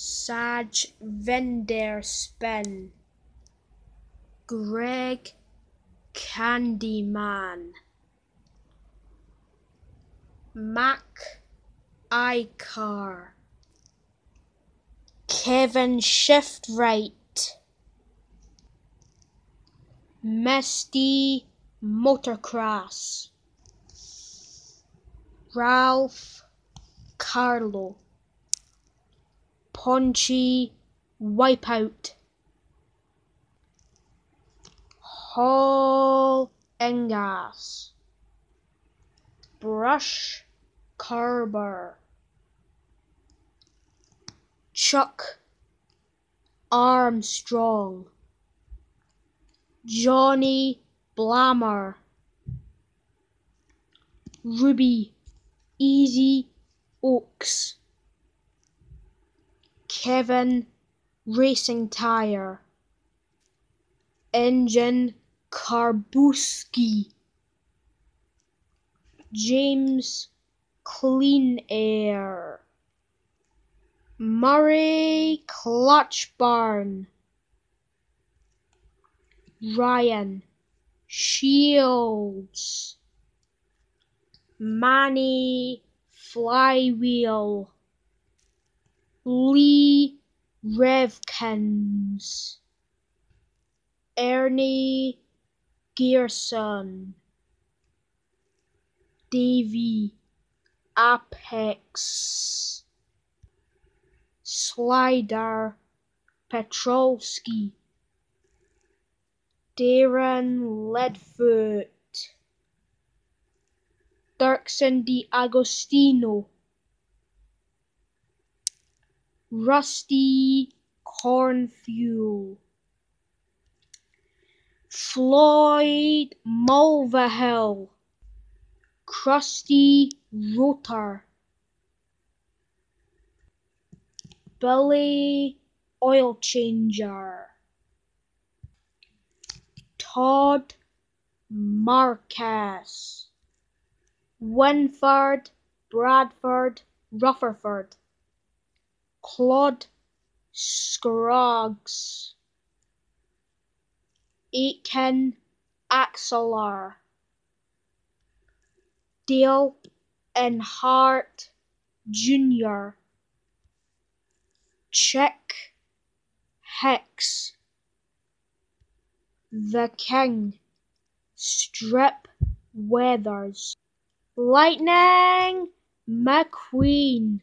Sage VanDerSpin, Greg Candyman, Mac iCar, Kevin Shiftright, Misti Motorkrass, Ralph Carlow, Ponchy Wipeout, Haul Inngas, Brush Curber, Chuck Armstrong, Johnny Blamer, Ruby Easy Oaks, Kevin Racing Tire, Eugene Carbureski, James Clean Air, Murray Clutchburn, Ryan Shields, Manny Flywheel, Lee Revkins, Ernie Gearson, Davy Apex, Slider Petrolski, Darren Leadfoot, Dirksen Di Agostino, Rusty Cornfuel, Floyd Mulvihill, Crusty Rotor, Billy Oil Changer, Todd Marcus, Winford Bradford Rutherford, Claude Scruggs, Aiken Axler, Dale Earnhardt Jr., Chick Hicks, The King, Strip Weathers, Lightning McQueen.